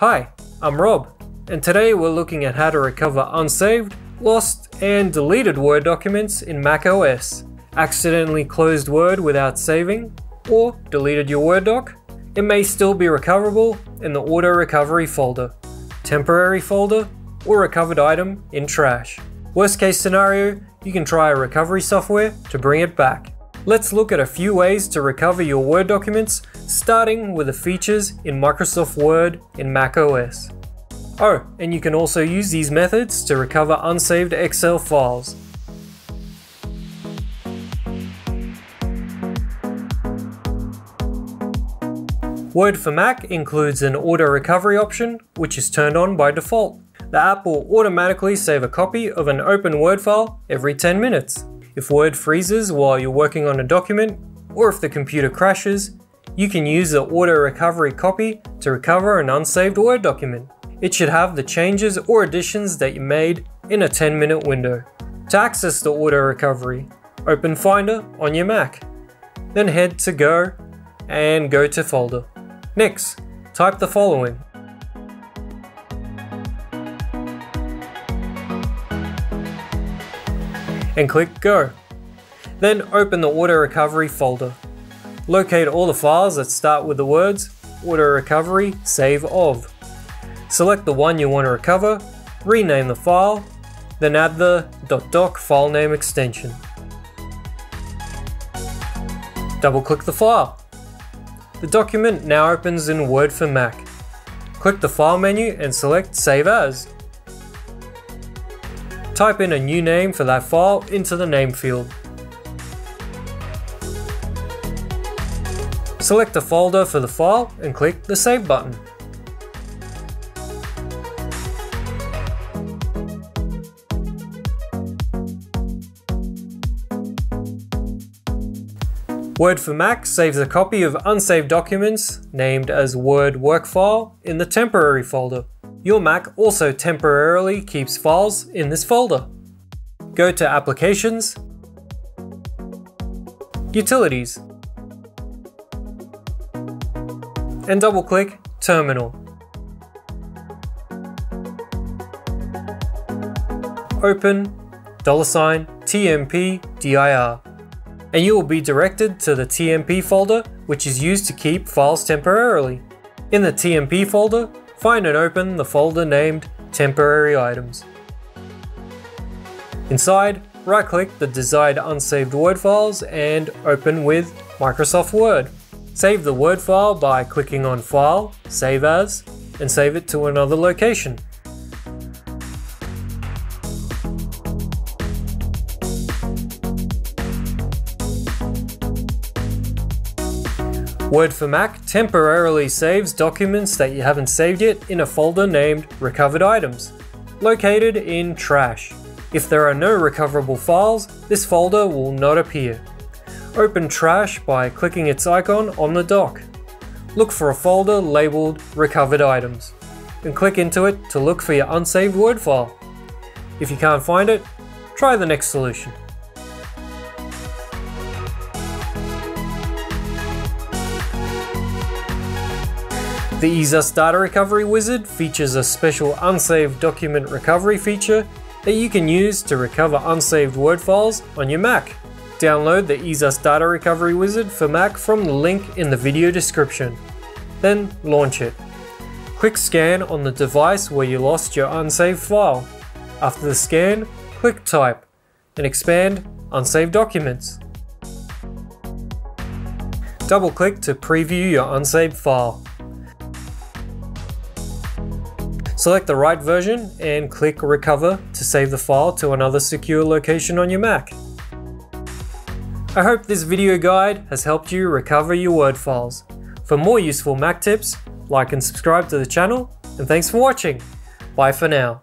Hi, I'm Rob, and today we're looking at how to recover unsaved, lost, and deleted Word documents in macOS. Accidentally closed Word without saving, or deleted your Word doc? It may still be recoverable in the Auto Recovery folder, temporary folder, or recovered item in trash. Worst case scenario, you can try a recovery software to bring it back. Let's look at a few ways to recover your Word documents, starting with the features in Microsoft Word in macOS. Oh, and you can also use these methods to recover unsaved Excel files. Word for Mac includes an auto recovery option, which is turned on by default. The app will automatically save a copy of an open Word file every 10 minutes. If Word freezes while you're working on a document, or if the computer crashes, you can use the auto recovery copy to recover an unsaved Word document. It should have the changes or additions that you made in a 10 minute window. To access the auto recovery, open Finder on your Mac. Then head to Go and go to Folder. Next, type the following and click Go. Then open the Auto Recovery folder. Locate all the files that start with the words Auto Recovery Save Of. Select the one you want to recover, rename the file, then add the .doc file name extension. Double click the file. The document now opens in Word for Mac. Click the File menu and select Save As. Type in a new name for that file into the name field. Select the folder for the file and click the Save button. Word for Mac saves a copy of unsaved documents named as Word Work File in the temporary folder. Your Mac also temporarily keeps files in this folder. Go to Applications, Utilities, and double-click Terminal. Open $TMP dir, and you will be directed to the TMP folder which is used to keep files temporarily. In the TMP folder, find and open the folder named Temporary Items. Inside, right-click the desired unsaved Word files and open with Microsoft Word. Save the Word file by clicking on File, Save As, and save it to another location. Word for Mac temporarily saves documents that you haven't saved yet in a folder named Recovered Items, located in Trash. If there are no recoverable files, this folder will not appear. Open Trash by clicking its icon on the dock. Look for a folder labeled Recovered Items, and click into it to look for your unsaved Word file. If you can't find it, try the next solution. The EaseUS Data Recovery Wizard features a special unsaved document recovery feature that you can use to recover unsaved Word files on your Mac. Download the EaseUS Data Recovery Wizard for Mac from the link in the video description. Then launch it. Click Scan on the device where you lost your unsaved file. After the scan, click Type and expand Unsaved Documents. Double click to preview your unsaved file. Select the right version and click Recover to save the file to another secure location on your Mac. I hope this video guide has helped you recover your Word files. For more useful Mac tips, like and subscribe to the channel, and thanks for watching. Bye for now.